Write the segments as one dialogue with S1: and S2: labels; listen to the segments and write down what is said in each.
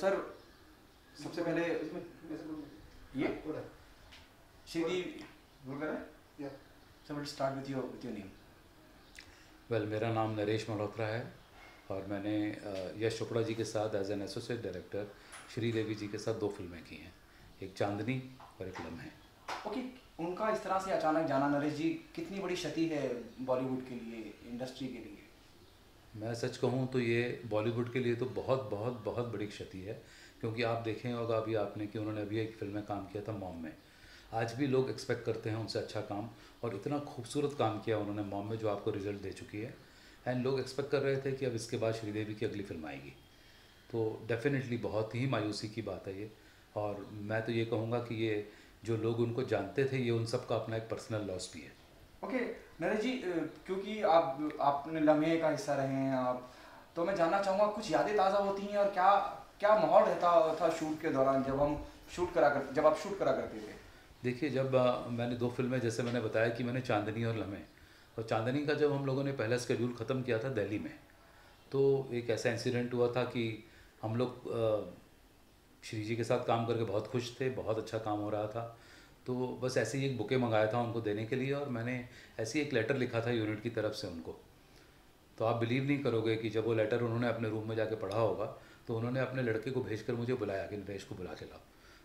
S1: Sir सबसे पहले ये? श्रीदी बोल। Sir will start with your with your name
S2: well मेरा नाम नरेश मल्होत्रा है और मैंने यश चोपड़ा जी के साथ as an associate director Sridevi ji के साथ दो फ़िल्में की हैं। एक चांदनी और एक लम्हे।
S1: ओके उनका इस तरह से अचानक जाना नरेश जी कितनी बड़ी क्षति है बॉलीवुड के लिए इंडस्ट्री के लिए?
S2: मैं सच कहूँ तो ये बॉलीवुड के लिए तो बहुत बहुत बहुत बड़ी क्षति है, क्योंकि आप देखें होगा अभी आपने कि उन्होंने अभी एक फ़िल्म में काम किया था मॉम में। आज भी लोग एक्सपेक्ट करते हैं उनसे अच्छा काम, और इतना खूबसूरत काम किया उन्होंने मॉम में जो आपको रिज़ल्ट दे चुकी है। एंड लोग एक्सपेक्ट कर रहे थे कि अब इसके बाद श्रीदेवी की अगली फ़िल्म आएगी। तो डेफिनेटली बहुत ही मायूसी की बात है ये। और मैं तो ये कहूँगा कि ये जो लोग उनको जानते थे, ये उन सब का अपना एक पर्सनल लॉस भी है।
S1: ओके नरेश जी क्योंकि आप आपने लम्हे का हिस्सा रहे हैं आप तो मैं जानना चाहूँगा कुछ यादें ताज़ा होती हैं और क्या क्या माहौल रहता था शूट के दौरान जब हम शूट करा कर जब आप शूट करा करते थे?
S2: देखिए जब अ, मैंने दो फ़िल्में जैसे मैंने बताया कि मैंने चांदनी और लम्हे और चांदनी का जब हम लोगों ने पहला स्केड्यूल ख़त्म किया था दिल्ली में तो एक ऐसा इंसिडेंट हुआ था कि हम लोग श्री जी के साथ काम करके बहुत खुश थे बहुत अच्छा काम हो रहा था तो बस ऐसे ही एक बुके मंगाया था उनको देने के लिए और मैंने ऐसे ही एक लेटर लिखा था यूनिट की तरफ़ से उनको। तो आप बिलीव नहीं करोगे कि जब वो लेटर उन्होंने अपने रूम में जाके पढ़ा होगा तो उन्होंने अपने लड़के को भेज कर मुझे बुलाया कि नरेश को बुला के लाओ।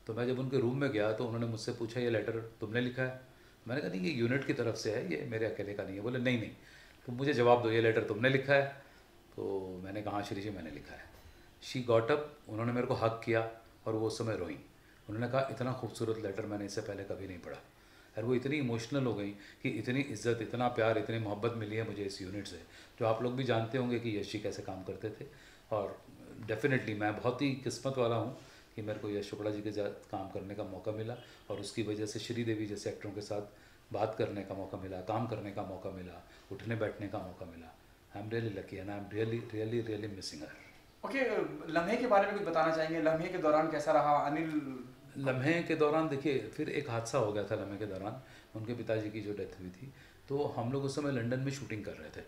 S2: तो मैं जब उनके रूम में गया तो उन्होंने मुझसे पूछा ये लेटर तुमने लिखा है? मैंने कहा नहीं ये यूनिट की तरफ़ से है ये मेरे अकेले का नहीं है। बोले नहीं नहीं तो मुझे जवाब दो ये लेटर तुमने लिखा है? तो मैंने कहा "हाँ, श्री जी मैंने लिखा है। शी गॉट अप उन्होंने मेरे को हक किया और वो उस समय रोई। उन्होंने कहा, इतना खूबसूरत लेटर मैंने इससे पहले कभी नहीं पढ़ा। और वो इतनी इमोशनल हो गई कि इतनी इज़्ज़त, इतना प्यार, इतनी मोहब्बत मिली है मुझे इस यूनिट से, जो आप लोग भी जानते होंगे कि यश जी कैसे काम करते थे। और डेफिनेटली मैं बहुत ही किस्मत वाला हूँ कि मेरे को यश चोपड़ा जी के साथ काम करने का मौका मिला और उसकी वजह से श्रीदेवी जैसे एक्टरों के साथ बात करने का मौका मिला, काम करने का मौका मिला, उठने बैठने का मौका मिला। I am really lucky and I am really really really missing her
S1: okay लम्हे के बारे में कुछ बताना चाहेंगे? लम्हे के दौरान कैसा रहा? अनिल
S2: लम्हे के दौरान देखिए, फिर एक हादसा हो गया था लम्हे के दौरान, उनके पिताजी की जो डेथ हुई थी। तो हम लोग उस समय लंदन में शूटिंग कर रहे थे।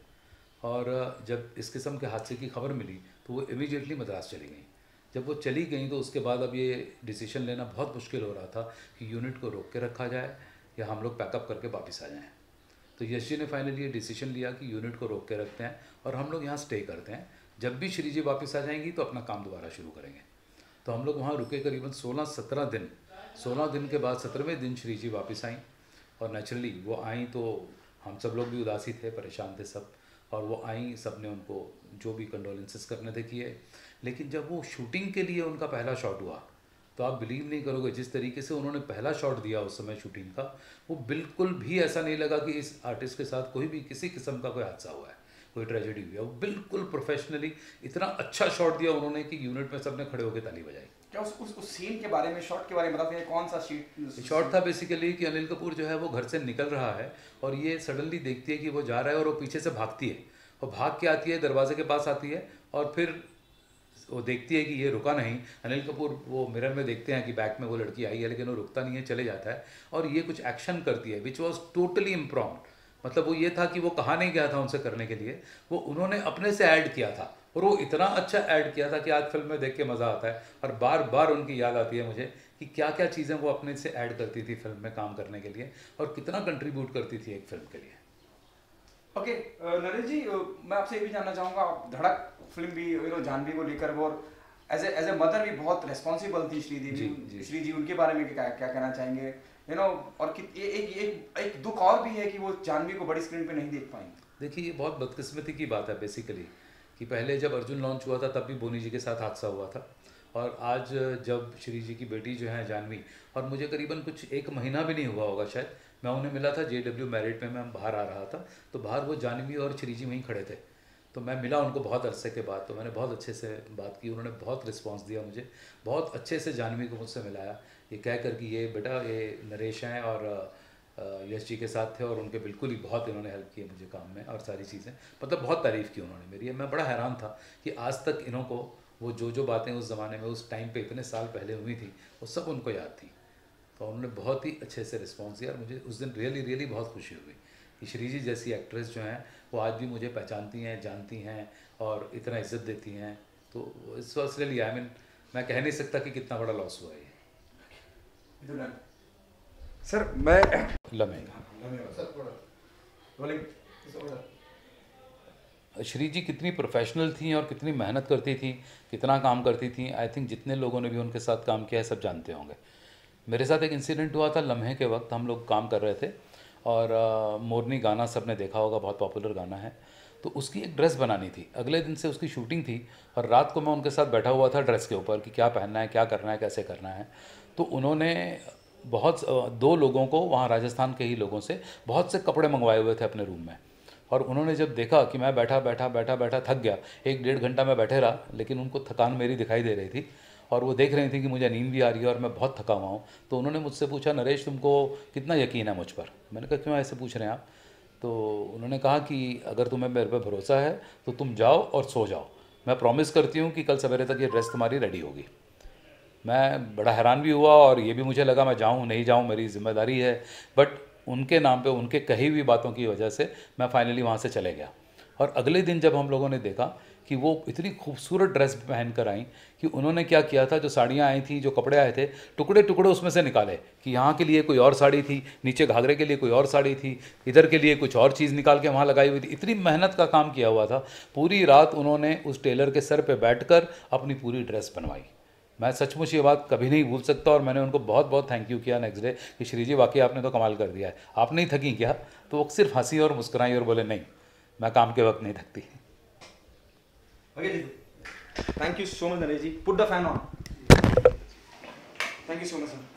S2: और जब इस किस्म के हादसे की खबर मिली तो वो इमीडिएटली मद्रास चली गई। जब वो चली गई तो उसके बाद अब ये डिसीज़न लेना बहुत मुश्किल हो रहा था कि यूनिट को रोक के रखा जाए या हम लोग पैकअप करके वापस आ जाएँ। तो यश जी ने फाइनली ये डिसीज़न लिया कि यूनिट को रोक के रखते हैं और हम लोग यहाँ स्टे करते हैं। जब भी श्री जी वापस आ जाएँगी तो अपना काम दोबारा शुरू करेंगे। तो हम लोग वहाँ रुके करीबन 16-17 दिन। 16 दिन के बाद सत्रहवें दिन श्री जी वापस आई और नेचुरली वो आई तो हम सब लोग भी उदासी थे, परेशान थे सब और वो आई सबने उनको जो भी कंडोलेंसेस करने थे किए। लेकिन जब वो शूटिंग के लिए उनका पहला शॉट हुआ तो आप बिलीव नहीं करोगे, जिस तरीके से उन्होंने पहला शॉट दिया उस समय शूटिंग का, वो बिल्कुल भी ऐसा नहीं लगा कि इस आर्टिस्ट के साथ कोई भी किसी किस्म का कोई हादसा हुआ है। कोई ट्रेजेडी हुई है। वो बिल्कुल प्रोफेशनली इतना अच्छा शॉट दिया उन्होंने कि यूनिट में सबने खड़े होकर ताली बजाई।
S1: क्या उस उस, उस सीन के बारे में शॉट के बारे में बताते हैं? कौन सा शीट
S2: शॉट था बेसिकली कि अनिल कपूर जो है वो घर से निकल रहा है और ये सडनली देखती है कि वो जा रहा है और वो पीछे से भागती है। वो भाग के आती है दरवाजे के पास आती है और फिर वो देखती है कि ये रुका नहीं। अनिल कपूर वो मिरर में देखते हैं कि बैक में वो लड़की आई है लेकिन वो रुकता नहीं है चले जाता है और ये कुछ एक्शन करती है विच वॉज़ टोटली इम्प्रॉम्प्ट मतलब वो ये था कि वो कहा नहीं गया था उनसे करने के लिए वो उन्होंने अपने से ऐड किया था और वो इतना अच्छा ऐड किया था कि आज फ़िल्म में देख के मज़ा आता है और बार बार उनकी याद आती है मुझे कि क्या क्या चीज़ें वो अपने से ऐड करती थी फ़िल्म में काम करने के लिए और कितना कंट्रीब्यूट करती थी एक फ़िल्म के लिए
S1: ओके okay, नरेश जी मैं आपसे ये भी जानना चाहूँगा आप धड़क फ़िल्म भी यू नो जानवी को लेकर वो as a as a mother भी बहुत रेस्पॉन्सिबल थी श्रीदेवी
S2: जी।
S1: श्री जी उनके बारे में क्या क्या कहना चाहेंगे यू नो और कि ये एक एक एक दुख और भी है कि वो जानवी को बड़ी स्क्रीन पे नहीं देख पाएँगे।
S2: देखिए, ये बहुत बदकिस्मती की बात है बेसिकली कि पहले जब अर्जुन लॉन्च हुआ था, तब भी बोनी जी के साथ हादसा हुआ था। और आज जब श्री जी की बेटी जो है जानवी, और मुझे करीबन कुछ एक महीना भी नहीं हुआ होगा शायद, मैं उन्हें मिला था जे डब्ल्यू मैरिट में, मैं बाहर आ रहा था तो बाहर वो जानवी और श्री जी वहीं खड़े थे। तो मैं मिला उनको बहुत अरसे के बाद तो मैंने बहुत अच्छे से बात की, उन्होंने बहुत रिस्पांस दिया मुझे, बहुत अच्छे से जानवी को मुझसे मिलाया। ये कह कर कि ये बेटा, ये नरेश हैं और यश जी के साथ थे और उनके बिल्कुल ही बहुत इन्होंने हेल्प की मुझे काम में और सारी चीज़ें। मतलब बहुत तारीफ़ की उन्होंने मेरी। मैं बड़ा हैरान था कि आज तक इन्हों को वो जो जो बातें उस ज़माने में, उस टाइम पे इतने साल पहले हुई थी, वो सब उनको याद थी। तो उन्होंने बहुत ही अच्छे से रिस्पॉन्स दिया और मुझे उस दिन रियली रियली बहुत खुशी हुई कि श्री जी जैसी एक्ट्रेस जो हैं, वो आज भी मुझे पहचानती हैं, जानती हैं और इतना इज़्ज़त देती हैं। तो इस वॉज़ रियली आई मीन मैं कह नहीं सकता कि कितना बड़ा लॉस हुआ है
S1: सर मैं
S2: लम्हे। श्री जी कितनी प्रोफेशनल थी और कितनी मेहनत करती थी कितना काम करती थी। आई थिंक जितने लोगों ने भी उनके साथ काम किया है सब जानते होंगे। मेरे साथ एक इंसिडेंट हुआ था लम्हे के वक्त। हम लोग काम कर रहे थे और आ, मोरनी गाना सबने देखा होगा बहुत पॉपुलर गाना है। तो उसकी एक ड्रेस बनानी थी। अगले दिन से उसकी शूटिंग थी और रात को मैं उनके साथ बैठा हुआ था ड्रेस के ऊपर कि क्या पहनना है क्या करना है कैसे करना है। तो उन्होंने बहुत दो लोगों को, वहाँ राजस्थान के ही लोगों से बहुत से कपड़े मंगवाए हुए थे अपने रूम में। और उन्होंने जब देखा कि मैं बैठा बैठा बैठा बैठा थक गया, एक डेढ़ घंटा मैं बैठे रहा, लेकिन उनको थकान मेरी दिखाई दे रही थी और वो देख रही थी कि मुझे नींद भी आ रही है और मैं बहुत थका हुआ हूँ तो उन्होंने मुझसे पूछा, नरेश, तुमको कितना यकीन है मुझ पर? मैंने कहा, क्यों ऐसे पूछ रहे हैं आप? तो उन्होंने कहा कि, अगर तुम्हें मेरे पर भरोसा है तो तुम जाओ और सो जाओ। मैं प्रॉमिस करती हूँ कि कल सवेरे तक ये ड्रेस तुम्हारी रेडी होगी। मैं बड़ा हैरान भी हुआ और ये भी मुझे लगा मैं जाऊँ, नहीं जाऊँ, मेरी ज़िम्मेदारी है। बट उनके नाम पे, उनके कही हुई बातों की वजह से मैं फाइनली वहाँ से चले गया। और अगले दिन जब हम लोगों ने देखा कि वो इतनी खूबसूरत ड्रेस पहन कर आई कि उन्होंने क्या किया था, जो साड़ियाँ आई थी, जो कपड़े आए थे, टुकड़े टुकड़े उसमें से निकाले कि यहाँ के लिए कोई और साड़ी थी, नीचे घाघरे के लिए कोई और साड़ी थी, इधर के लिए कुछ और चीज़ निकाल के वहाँ लगाई हुई थी। इतनी मेहनत का काम किया हुआ था। पूरी रात उन्होंने उस टेलर के सर पर बैठ अपनी पूरी ड्रेस बनवाई। मैं सचमुच ये बात कभी नहीं भूल सकता और मैंने उनको बहुत बहुत थैंक यू किया नेक्स्ट डे कि श्री जी, वाकई आपने तो कमाल कर दिया है। आप नहीं थकी क्या? तो वो सिर्फ़ हँसी और मुस्कुराई और बोले, नहीं, मैं काम के वक्त नहीं थकती।
S1: Thank you so much Naresh ji. Put the fan on thank you so much sir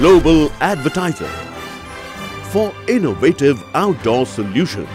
S3: Global Advertiser for innovative outdoor solutions.